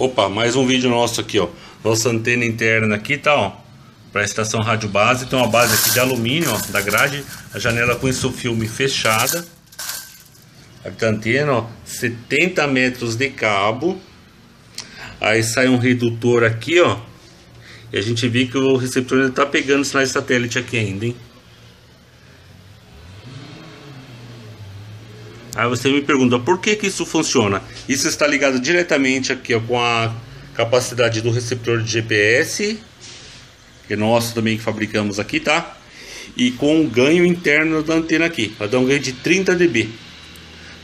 Opa, mais um vídeo nosso aqui, ó. Nossa antena interna aqui, tá, ó. Para a estação rádio base. Tem uma base aqui de alumínio, ó, da grade. A janela com isso filme fechada. Aqui a antena, ó. 70 metros de cabo. Aí sai um redutor aqui, ó. E a gente vê que o receptor ainda tá pegando sinais de satélite aqui ainda, hein. Aí você me pergunta, por que que isso funciona? Isso está ligado diretamente aqui com a capacidade do receptor de GPS, que é nosso também que fabricamos aqui, tá? E com o ganho interno da antena aqui, vai dar um ganho de 30 dB,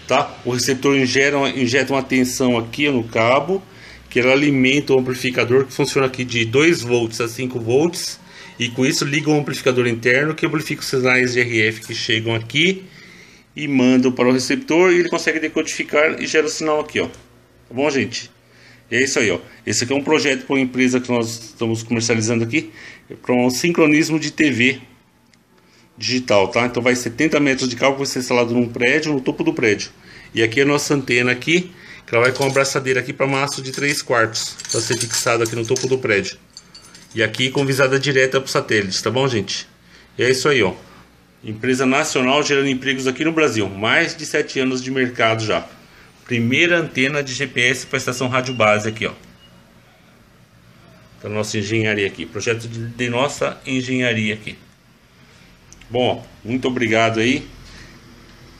tá? O receptor injeta, injeta uma tensão aqui no cabo, que ela alimenta o amplificador que funciona aqui de 2 volts a 5 volts, e com isso liga o amplificador interno que amplifica os sinais de RF que chegam aqui e mandam para o receptor e ele consegue decodificar e gera o sinal aqui, ó. Tá bom, gente? E é isso aí, ó. Esse aqui é um projeto com a empresa que nós estamos comercializando aqui para um sincronismo de TV digital, tá? Então vai 70 metros de cabo, vai ser instalado num prédio, no topo do prédio. E aqui é a nossa antena aqui, que ela vai com uma abraçadeira aqui para maço de 3 quartos, para ser fixado aqui no topo do prédio. E aqui com visada direta para o satélite, tá bom, gente? E é isso aí, ó. Empresa nacional gerando empregos aqui no Brasil. Mais de 7 anos de mercado já. Primeira antena de GPS para a estação rádio base aqui, ó. Da nossa engenharia aqui. Projeto de, de nossa engenharia aqui. Bom, muito obrigado aí.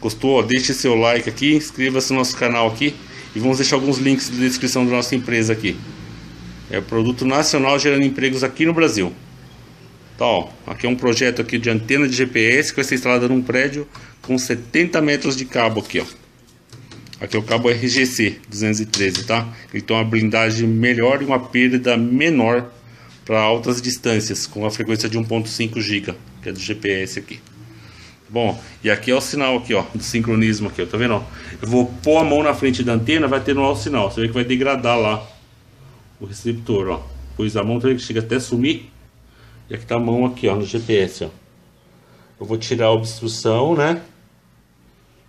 Gostou? Deixe seu like aqui, inscreva-se no nosso canal aqui e vamos deixar alguns links na descrição da nossa empresa aqui. É produto nacional gerando empregos aqui no Brasil. Tá, ó, aqui é um projeto aqui de antena de GPS que vai ser instalada num prédio com 70 metros de cabo aqui, ó. Aqui é o cabo RGC 213, tá? Tem uma blindagem melhor e uma perda menor para altas distâncias, com a frequência de 1.5 GB, que é do GPS aqui. Bom, e aqui é o sinal aqui, ó, do sincronismo aqui, ó, tá vendo? Ó? Eu vou pôr a mão na frente da antena, vai no o sinal. Você vê que vai degradar lá o receptor, ó. Pois a mão que chega até sumir. E aqui tá a mão aqui, ó, no GPS, ó. Eu vou tirar a obstrução, né?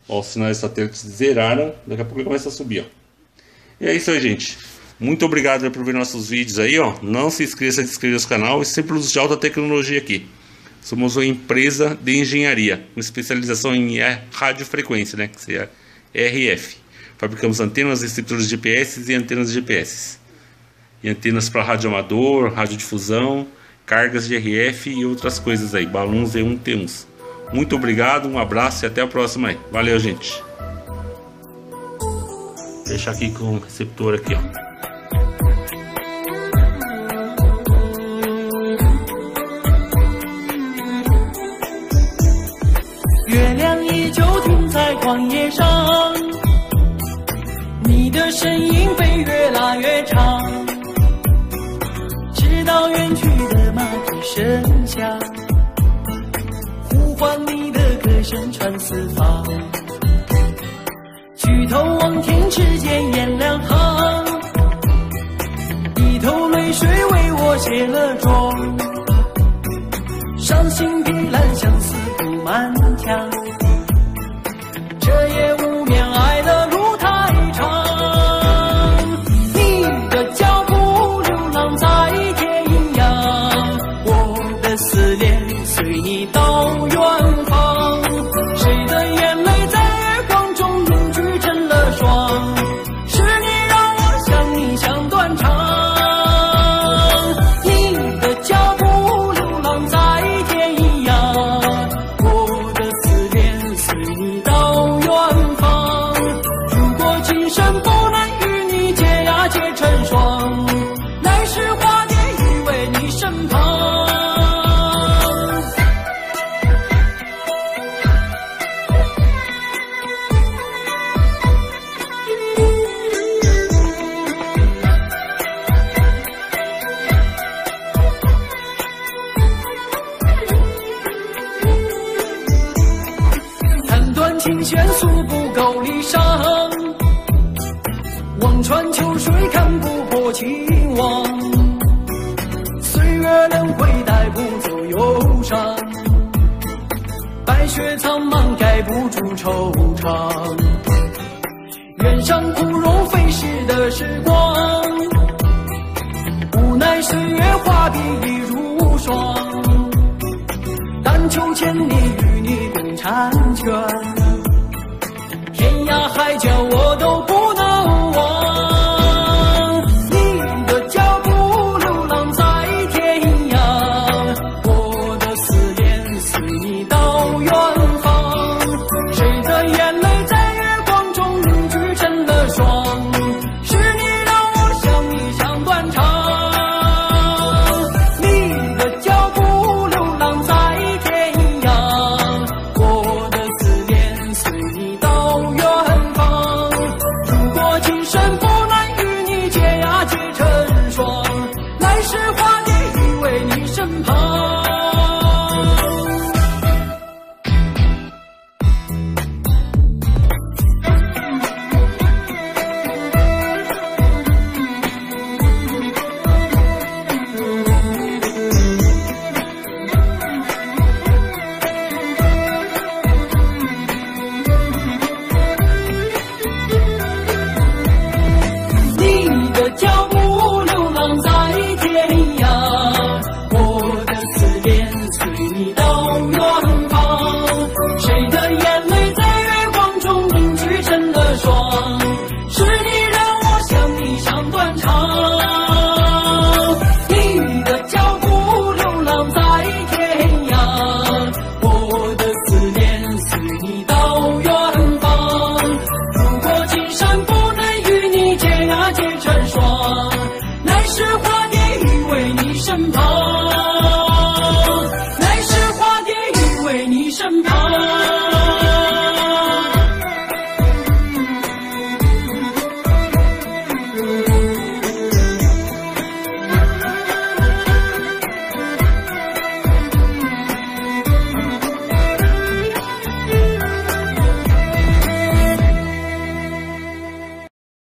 Ó, os sinais satélites zeraram. Daqui a pouco ele começa a subir, ó. E é isso aí, gente. Muito obrigado por ver nossos vídeos aí, ó. Não se esqueça de inscrever no canal e sempre produtos de alta tecnologia aqui. Somos uma empresa de engenharia, com especialização em radiofrequência, né? Que é RF. Fabricamos antenas, receptores GPS e antenas GPS. E antenas para rádio amador, radiodifusão cargas de RF e outras coisas aí, balões E1T1s. Muito obrigado, um abraço e até a próxima aí. Valeu, gente. Deixa deixar aqui com o receptor aqui, ó. 长。声响，呼唤你的歌声传四方。举头望天，只见颜良堂，一头泪水为我卸了妆。伤心的蓝相思布满墙，这夜思念随你到远望穿秋水看不破情网。岁月轮回带不走忧伤，白雪苍茫盖不住惆怅。远上枯荣飞逝的时光。无奈岁月画笔已如霜，但求千里与你共婵娟，天涯海角我随你依偎你身旁